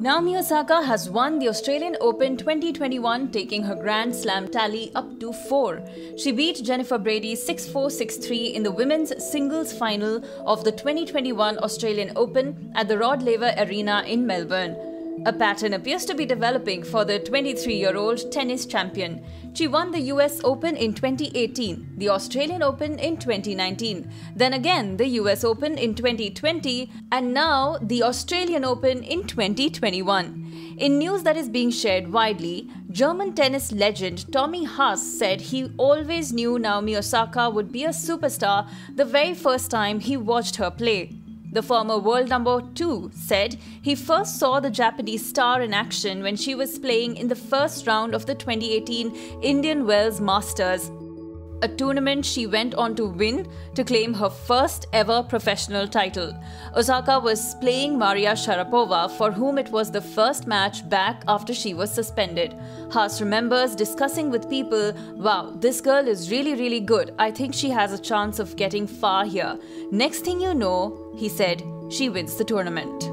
Naomi Osaka has won the Australian Open 2021, taking her Grand Slam tally up to four. She beat Jennifer Brady 6 4 6 3 in the women's singles final of the 2021 Australian Open at the Rod Laver Arena in Melbourne. A pattern appears to be developing for the 23 year old tennis champion. She won the US Open in 2018, the Australian Open in 2019, then again the US Open in 2020, and now the Australian Open in 2021. In news that is being shared widely, German tennis legend Tommy Haas said he always knew Naomi Osaka would be a superstar the very first time he watched her play. The former world number two said he first saw the Japanese star in action when she was playing in the first round of the 2018 Indian Wells Masters, a tournament she went on to win to claim her first ever professional title. Osaka was playing Maria Sharapova, for whom it was the first match back after she was suspended. Haas remembers discussing with people, Wow, this girl is really, really good. I think she has a chance of getting far here. Next thing you know, he said, she wins the tournament.